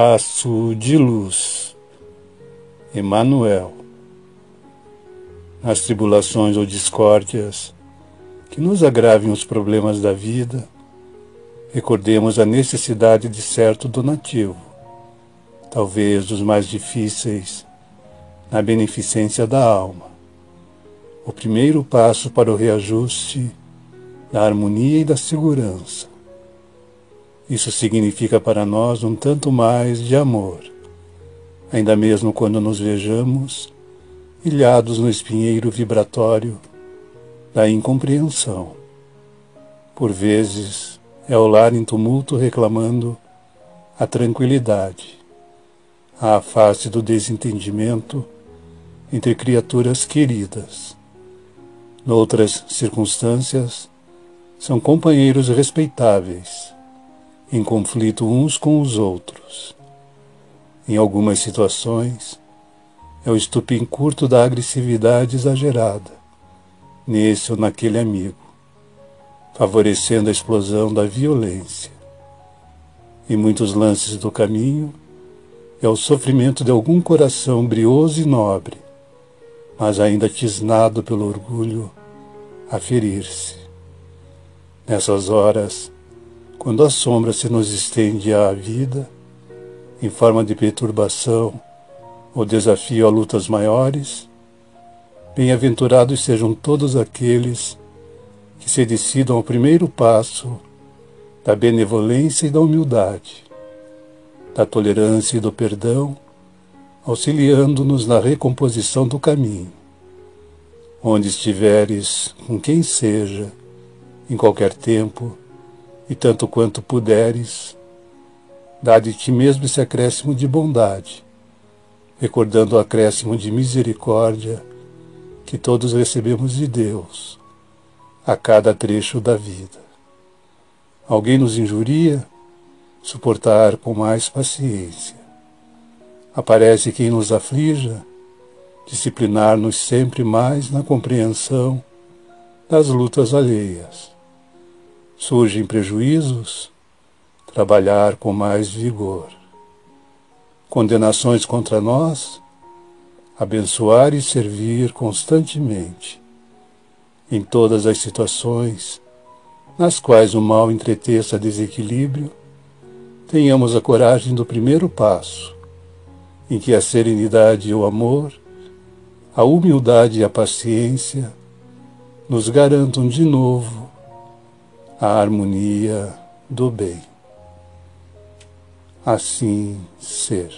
Passo de luz. Emmanuel. Nas tribulações ou discórdias que nos agravem os problemas da vida, recordemos a necessidade de certo donativo, talvez dos mais difíceis, na beneficência da alma. O primeiro passo para o reajuste da harmonia e da segurança. Isso significa para nós um tanto mais de amor, ainda mesmo quando nos vejamos ilhados no espinheiro vibratório da incompreensão. Por vezes é o lar em tumulto reclamando a tranquilidade, a face do desentendimento entre criaturas queridas. Noutras circunstâncias, são companheiros respeitáveis, em conflito uns com os outros. Em algumas situações, é o estupim curto da agressividade exagerada, nesse ou naquele amigo, favorecendo a explosão da violência. Em muitos lances do caminho, é o sofrimento de algum coração brioso e nobre, mas ainda tisnado pelo orgulho a ferir-se. Nessas horas, quando a sombra se nos estende à vida, em forma de perturbação ou desafio a lutas maiores, bem-aventurados sejam todos aqueles que se decidam ao primeiro passo da benevolência e da humildade, da tolerância e do perdão, auxiliando-nos na recomposição do caminho. Onde estiveres, com quem seja, em qualquer tempo, e tanto quanto puderes, dá de ti mesmo esse acréscimo de bondade, recordando o acréscimo de misericórdia que todos recebemos de Deus a cada trecho da vida. Alguém nos injuria, suportar com mais paciência. Aparece quem nos aflija, disciplinar-nos sempre mais na compreensão das lutas alheias surgem prejuízos, trabalhar com mais vigor. Condenações contra nós, abençoar e servir constantemente. Em todas as situações nas quais o mal entreteça desequilíbrio, tenhamos a coragem do primeiro passo, em que a serenidade e o amor, a humildade e a paciência nos garantam de novo a harmonia do bem. Assim ser.